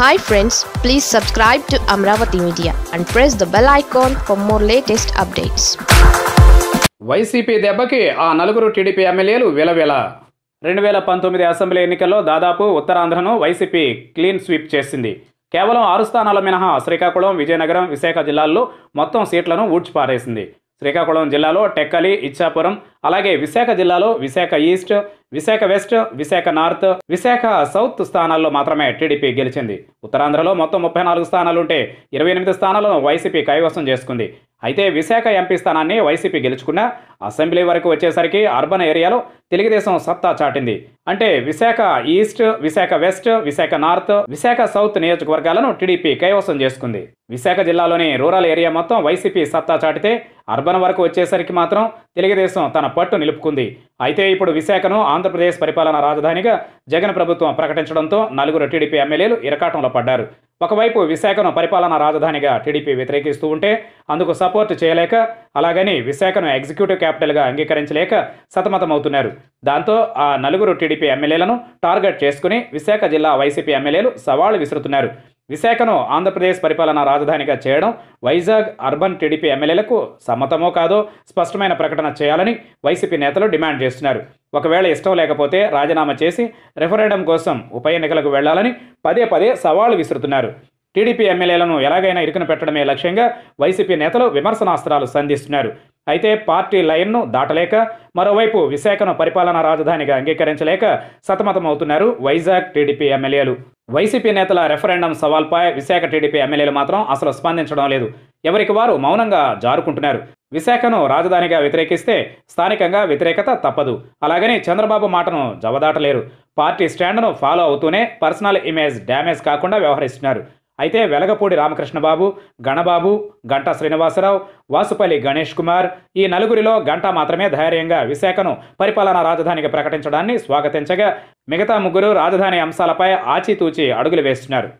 Hi friends please subscribe to Amaravati media and press the bell icon for more latest updates YCP దెబ్బకి ఆ నలుగురు TDP ఎమ్మెల్యేలు విలవిల. రెండు వేల పంతొమ్మిది అసెంబ్లీ ఎన్నికల్లో దాదాపు ఉత్తరాంధ్రను వైసీపీ క్లీన్ స్వీప్ చేసింది. కేవలం ఆరు స్థానాల మినహా శ్రీకాకుళం విజయనగరం విశాఖ జిల్లాల్లో మొత్తం సీట్లను ఊడ్చిపారేసింది. శ్రీకాకుళం జిల్లాలో టెక్కలి ఇచ్చాపురం అలాగే విశాఖ జిల్లాలో Visakha east Visakha west Visakha north Visakha south స్థానాల్లో మాత్రమే టీడీపీ గెలిచింది. ఉత్తరాంధ్రలో మొత్తం ముప్పై నాలుగు స్థానాలుంటే ఇరవై ఎనిమిది స్థానాలను వైసీపీ కైవసం చేసుకుంది. అయితే విశాఖ ఎంపీ స్థానాన్ని వైసీపీ గెలుచుకున్న అసెంబ్లీ వరకు వచ్చేసరికి అర్బన్ ఏరియాలో తెలుగుదేశం సత్తా చాటింది. అంటే Visakha east Visakha west Visakha north Visakha south నియోజకవర్గాలను TDP కైవసం చేసుకుంది. విశాఖ జిల్లాలోని రూరల్ ఏరియా మొత్తం వైసీపీ సత్తా చాటితే అర్బన్ వరకు వచ్చేసరికి మాత్రం తెలుగుదేశం తన పట్టు నిలుపుకుంది. అయితే ఇప్పుడు విశాఖను ఆంధ్రప్రదేశ్ పరిపాలనా రాజధానిగా జగన్ ప్రభుత్వం ప్రకటించడంతో నలుగురు టీడీపీ ఎమ్మెల్యేలు ఇరకాటంలో పడ్డారు. ఒకవైపు విశాఖను పరిపాలనా రాజధానిగా టీడీపీ వ్యతిరేకిస్తూ ఉంటే అందుకు సపోర్ట్ చేయలేక అలాగని విశాఖను ఎగ్జిక్యూటివ్ క్యాపిటల్గా అంగీకరించలేక సతమతమవుతున్నారు. దాంతో ఆ నలుగురు టీడీపీ ఎమ్మెల్యేలను టార్గెట్ చేసుకుని విశాఖ జిల్లా వైసీపీ ఎమ్మెల్యేలు సవాళ్ళు విసురుతున్నారు. విశాఖను ఆంధ్రప్రదేశ్ పరిపాలనా రాజధానిగా చేయడం వైజాగ్ అర్బన్ టీడీపీ ఎమ్మెల్యేలకు సమ్మతమో కాదో స్పష్టమైన ప్రకటన చేయాలని వైసీపీ నేతలు డిమాండ్ చేస్తున్నారు. ఒకవేళ ఇష్టం లేకపోతే రాజీనామా చేసి రెఫరెండం కోసం ఉప ఎన్నికలకు వెళ్ళాలని పదే పదే సవాళ్ళు విసురుతున్నారు. టీడీపీ ఎమ్మెల్యేలను ఎలాగైనా ఇరుకున పెట్టడమే లక్ష్యంగా వైసీపీ నేతలు విమర్శనాస్త్రాలు సంధిస్తున్నారు. అయితే పార్టీ లైన్ను దాటలేక మరోవైపు విశాఖను పరిపాలనా రాజధానిగా అంగీకరించలేక సతమతమవుతున్నారు వైజాగ్ టీడీపీ ఎమ్మెల్యేలు. వైసీపీ నేతల రెఫరెండం సవాల్పై విశాఖ టీడీపీ ఎమ్మెల్యేలు మాత్రం అసలు స్పందించడం లేదు. ఎవరికి వారు మౌనంగా జారుకుంటున్నారు. విశాఖను రాజధానిగా వ్యతిరేకిస్తే స్థానికంగా వ్యతిరేకత తప్పదు. అలాగని చంద్రబాబు మాటను జవదాటలేరు. పార్టీ స్టాండ్ను ఫాలో అవుతూనే పర్సనల్ ఇమేజ్ డ్యామేజ్ కాకుండా వ్యవహరిస్తున్నారు. అయితే వెలగపూడి రామకృష్ణబాబు గణబాబు గంటా శ్రీనివాసరావు వాసుపల్లి గణేష్ కుమార్ ఈ నలుగురిలో గంటా మాత్రమే ధైర్యంగా విశాఖను పరిపాలనా రాజధానిగా ప్రకటించడాన్ని స్వాగతించగా మిగతా ముగ్గురు రాజధాని అంశాలపై ఆచితూచి అడుగులు వేస్తున్నారు.